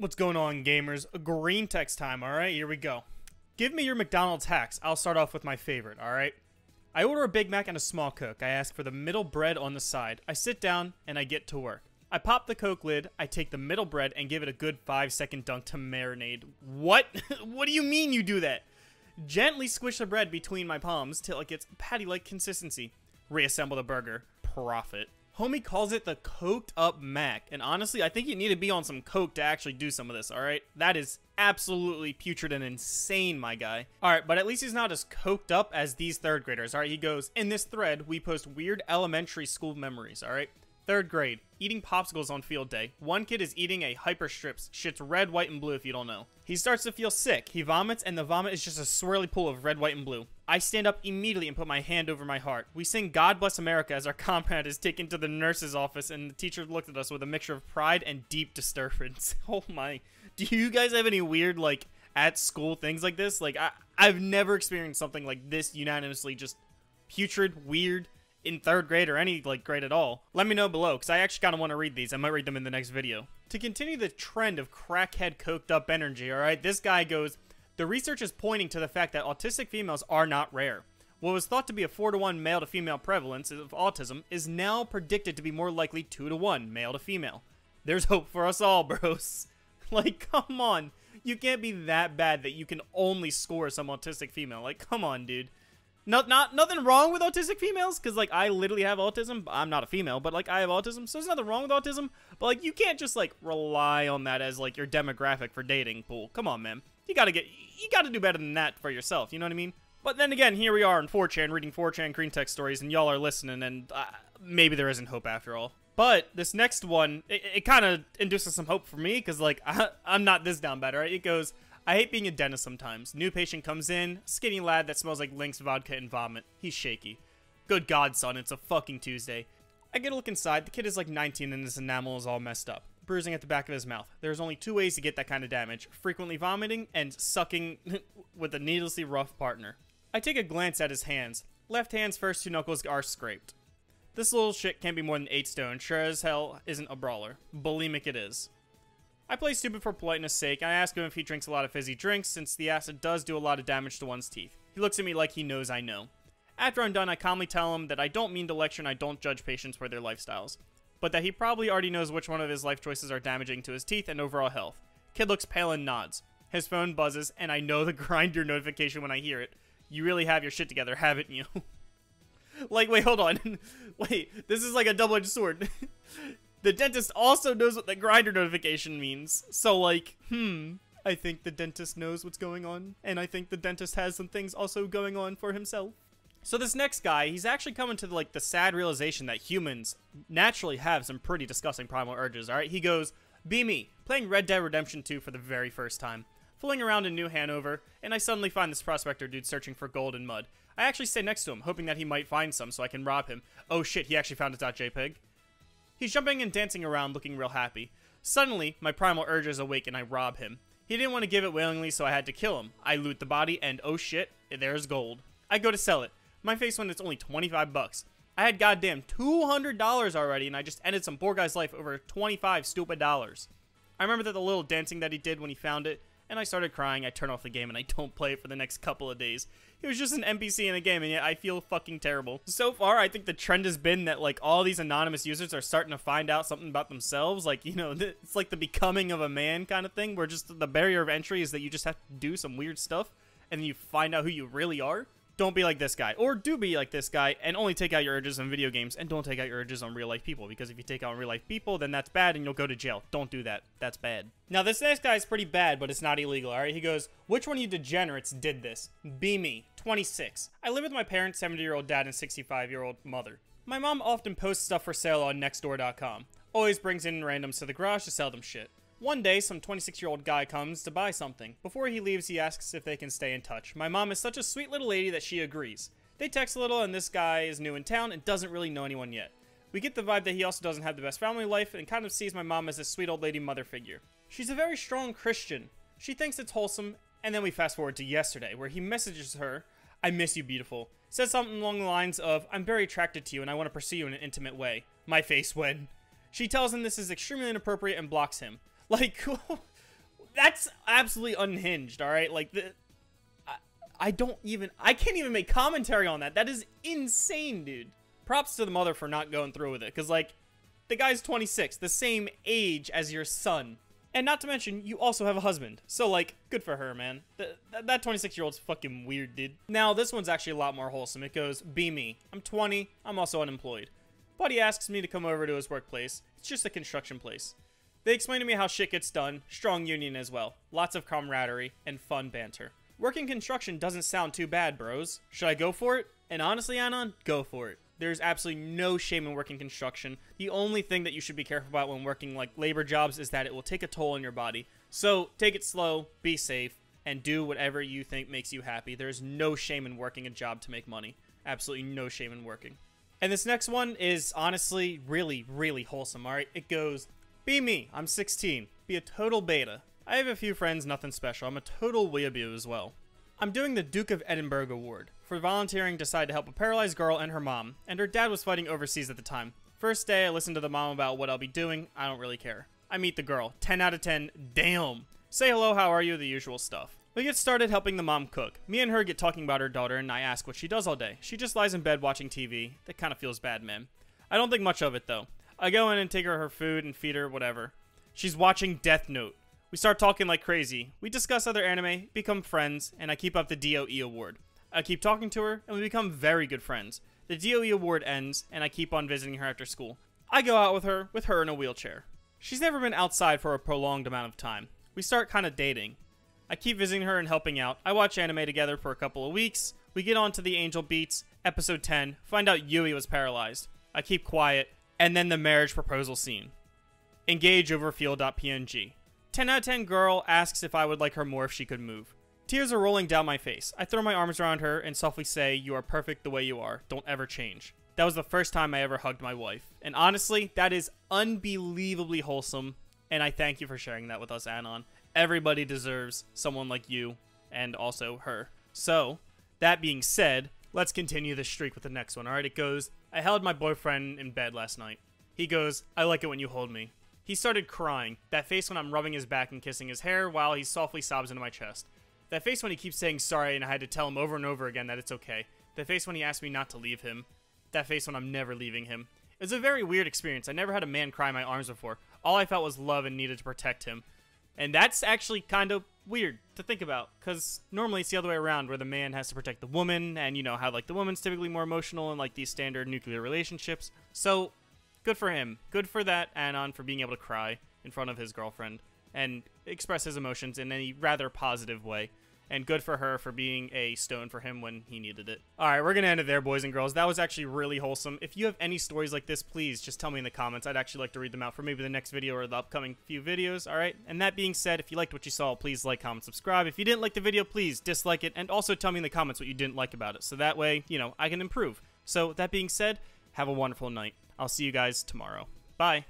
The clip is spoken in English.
What's going on, gamers? Green text time, alright? Here we go. Give me your McDonald's hacks. I'll start off with my favorite, alright? I order a Big Mac and a small Coke. I ask for the middle bread on the side. I sit down and I get to work. I pop the Coke lid, I take the middle bread and give it a good 5 second dunk to marinade. What? what do you mean you do that? Gently squish the bread between my palms till it gets patty-like consistency. Reassemble the burger. Profit. Homie calls it the coked up Mac. And honestly, I think you need to be on some coke to actually do some of this, alright? That is absolutely putrid and insane, my guy. Alright, but at least he's not as coked up as these third graders. Alright, he goes, In this thread, we post weird elementary school memories, alright? Third grade, eating popsicles on field day. One kid is eating a hyper strips. Shit's red, white, and blue if you don't know. He starts to feel sick. He vomits, and the vomit is just a swirly pool of red, white, and blue. I stand up immediately and put my hand over my heart. We sing God Bless America as our comrade is taken to the nurse's office, and the teacher looked at us with a mixture of pride and deep disturbance. Oh my. Do you guys have any weird, like, at school things like this? Like, I, I've never experienced something like this unanimously just putrid, weird, in third grade or any like grade at all, let me know below because I actually kind of want to read these. I might read them in the next video. To continue the trend of crackhead coked up energy, alright, this guy goes, the research is pointing to the fact that autistic females are not rare. What was thought to be a 4 to 1 male to female prevalence of autism is now predicted to be more likely 2 to 1 male to female. There's hope for us all, bros. like, come on. You can't be that bad that you can only score some autistic female. Like, come on, dude. Not, not nothing wrong with autistic females because like I literally have autism. I'm not a female, but like I have autism, so there's nothing wrong with autism. But like you can't just like rely on that as like your demographic for dating pool. Come on, man. You gotta get you gotta do better than that for yourself. You know what I mean? But then again, here we are in 4chan reading 4chan green text stories, and y'all are listening, and uh, maybe there isn't hope after all. But this next one, it, it kind of induces some hope for me because like I, I'm not this down bad, right? It goes. I hate being a dentist sometimes. New patient comes in, skinny lad that smells like Lynx vodka and vomit. He's shaky. Good God, son, it's a fucking Tuesday. I get a look inside. The kid is like 19 and his enamel is all messed up. Bruising at the back of his mouth. There's only two ways to get that kind of damage. Frequently vomiting and sucking with a needlessly rough partner. I take a glance at his hands. Left hand's first two knuckles are scraped. This little shit can't be more than 8 stone. Sure as hell isn't a brawler. Bulimic it is. I play stupid for politeness sake, and I ask him if he drinks a lot of fizzy drinks, since the acid does do a lot of damage to one's teeth. He looks at me like he knows I know. After I'm done, I calmly tell him that I don't mean to lecture and I don't judge patients for their lifestyles, but that he probably already knows which one of his life choices are damaging to his teeth and overall health. Kid looks pale and nods. His phone buzzes, and I know the Grindr notification when I hear it. You really have your shit together, haven't you? like, wait, hold on. wait, this is like a double-edged sword. the dentist also knows what the Grindr notification means. So, like, hmm, I think the dentist knows what's going on, and I think the dentist has some things also going on for himself. So this next guy, he's actually coming to like the sad realization that humans naturally have some pretty disgusting primal urges, alright? He goes, be me, playing Red Dead Redemption 2 for the very first time. Fooling around in New Hanover, and I suddenly find this prospector dude searching for gold and mud. I actually stay next to him, hoping that he might find some so I can rob him. Oh shit, he actually found a .jpeg. He's jumping and dancing around looking real happy. Suddenly, my primal urges awake and I rob him. He didn't want to give it willingly, so I had to kill him. I loot the body, and oh shit, there's gold. I go to sell it. My face when it's only 25 bucks. I had goddamn $200 already, and I just ended some poor guy's life over 25 stupid dollars. I remember that the little dancing that he did when he found it, and I started crying. I turn off the game and I don't play it for the next couple of days. He was just an NPC in the game, and yet I feel fucking terrible. So far, I think the trend has been that like all these anonymous users are starting to find out something about themselves. Like you know, it's like the becoming of a man kind of thing, where just the barrier of entry is that you just have to do some weird stuff, and then you find out who you really are don't be like this guy. Or do be like this guy and only take out your urges on video games and don't take out your urges on real life people. Because if you take out real life people, then that's bad and you'll go to jail. Don't do that. That's bad. Now, this next guy is pretty bad, but it's not illegal, alright? He goes, Which one of you degenerates did this? Be me, 26. I live with my parents, 70 year old dad, and 65 year old mother. My mom often posts stuff for sale on Nextdoor.com. Always brings in randoms to the garage to sell them shit. One day, some 26 year old guy comes to buy something. Before he leaves, he asks if they can stay in touch. My mom is such a sweet little lady that she agrees. They text a little, and this guy is new in town and doesn't really know anyone yet. We get the vibe that he also doesn't have the best family life and kind of sees my mom as a sweet old lady mother figure. She's a very strong Christian. She thinks it's wholesome, and then we fast forward to yesterday, where he messages her, I miss you, beautiful. Says something along the lines of, I'm very attracted to you and I want to pursue you in an intimate way. My face when. She tells him this is extremely inappropriate and blocks him. Like, that's absolutely unhinged, all right? Like, the. I, don't even. I can't even make commentary on that. That is insane, dude. Props to the mother for not going through with it, because, like, the guy's 26, the same age as your son. And not to mention, you also have a husband. So, like, good for her, man. Th that 26 year old's fucking weird, dude. Now, this one's actually a lot more wholesome. It goes, Be me. I'm 20. I'm also unemployed. Buddy asks me to come over to his workplace. It's just a construction place. They explain to me how shit gets done, strong union as well, lots of camaraderie, and fun banter. Working construction doesn't sound too bad, bros. Should I go for it? And honestly, Anon, go for it. There's absolutely no shame in working construction. The only thing that you should be careful about when working like labor jobs is that it will take a toll on your body. So take it slow, be safe, and do whatever you think makes you happy. There's no shame in working a job to make money. Absolutely no shame in working. And this next one is honestly really, really wholesome, alright? It goes, Be me, I'm 16. Be a total beta. I have a few friends, nothing special. I'm a total weeaboo as well. I'm doing the Duke of Edinburgh Award for volunteering to decide to help a paralyzed girl and her mom, and her dad was fighting overseas at the time. First day, I listen to the mom about what I'll be doing. I don't really care. I meet the girl. 10 out of 10. Damn. Say hello, how are you? The usual stuff. We get started helping the mom cook. Me and her get talking about her daughter, and I ask what she does all day. She just lies in bed watching TV. That kind of feels bad, man. I don't think much of it, though. I go in and take her her food and feed her whatever. She's watching Death Note. We start talking like crazy. We discuss other anime, become friends, and I keep up the DOE award. I keep talking to her, and we become very good friends. The DOE award ends, and I keep on visiting her after school. I go out with her, with her in a wheelchair. She's never been outside for a prolonged amount of time. We start kind of dating. I keep visiting her and helping out. I watch anime together for a couple of weeks. We get on to the Angel Beats, episode 10, find out Yui was paralyzed. I keep quiet, and then the marriage proposal scene. Engage over feel.png. 10 out of 10 girl asks if I would like her more if she could move. Tears are rolling down my face. I throw my arms around her and softly say, You are perfect the way you are. Don't ever change. That was the first time I ever hugged my wife. And honestly, that is unbelievably wholesome. And I thank you for sharing that with us, Anon everybody deserves someone like you and also her. So, that being said, let's continue the streak with the next one. All right, it goes, I held my boyfriend in bed last night. He goes, I like it when you hold me. He started crying, that face when I'm rubbing his back and kissing his hair while he softly sobs into my chest. That face when he keeps saying sorry and I had to tell him over and over again that it's okay. That face when he asked me not to leave him. That face when I'm never leaving him. It was a very weird experience. I never had a man cry in my arms before. All I felt was love and needed to protect him. And that's actually kind of weird to think about because normally it's the other way around where the man has to protect the woman and you know how like the woman's typically more emotional in like these standard nuclear relationships. So good for him. Good for that anon for being able to cry in front of his girlfriend and express his emotions in a rather positive way and good for her for being a stone for him when he needed it. All right, we're going to end it there, boys and girls. That was actually really wholesome. If you have any stories like this, please just tell me in the comments. I'd actually like to read them out for maybe the next video or the upcoming few videos, all right? And that being said, if you liked what you saw, please like, comment, subscribe. If you didn't like the video, please dislike it, and also tell me in the comments what you didn't like about it, so that way, you know, I can improve. So, that being said, have a wonderful night. I'll see you guys tomorrow. Bye.